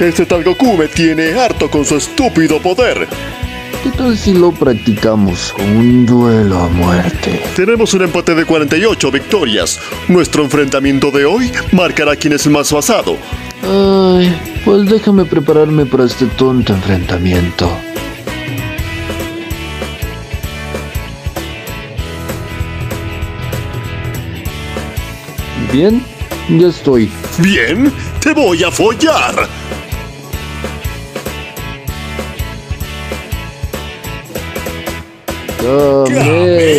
Este tal Goku me tiene harto con su estúpido poder. ¿Qué tal si lo practicamos? Un duelo a muerte. Tenemos un empate de 48 victorias. Nuestro enfrentamiento de hoy marcará quién es el más basado. Ay, pues déjame prepararme para este tonto enfrentamiento. Bien, ya estoy. Bien, te voy a follar. Oh, Amém.